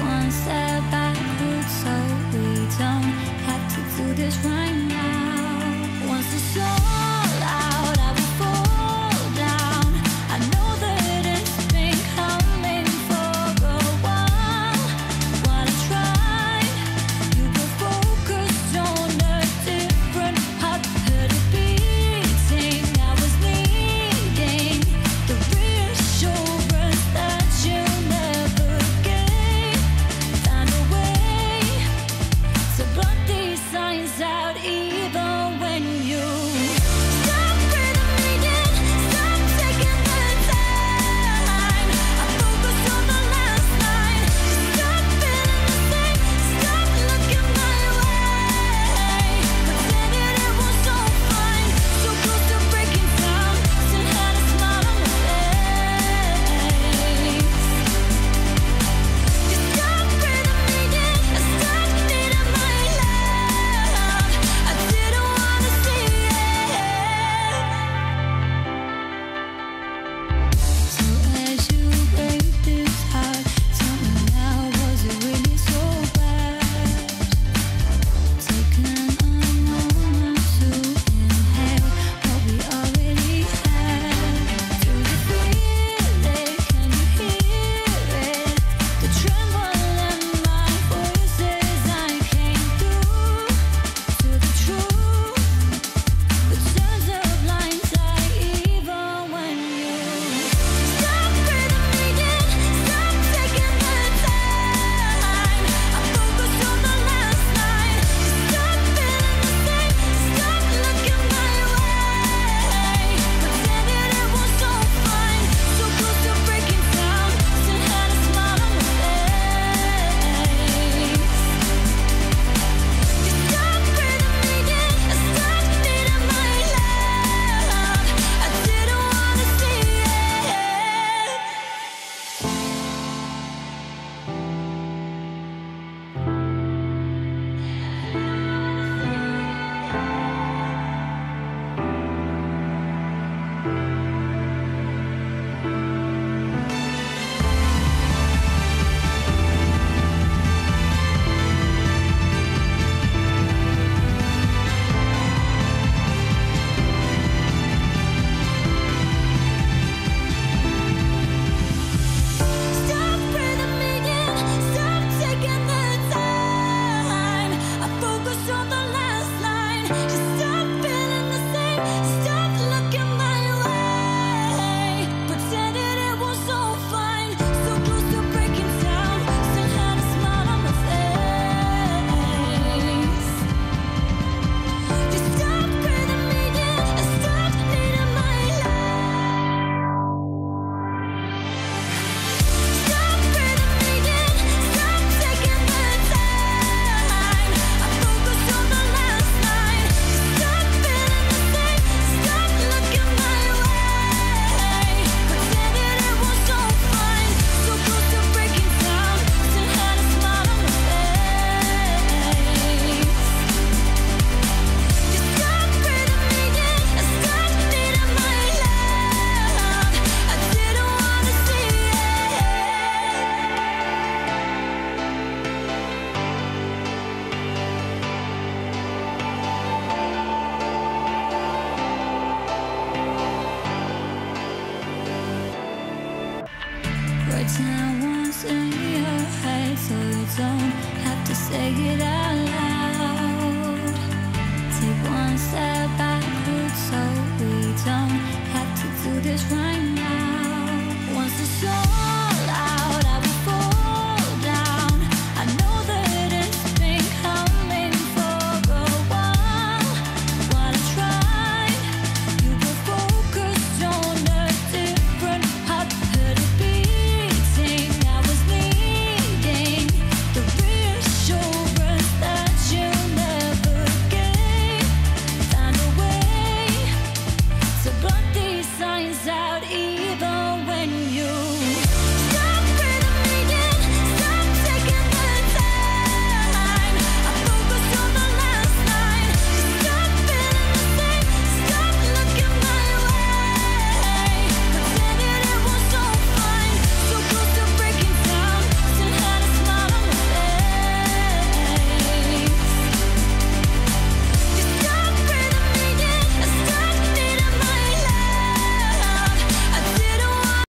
one step back, so we don't have to do this right. It's not once in your head, so you don't have to say it out loud. Take one step back, so we don't have to do this round. out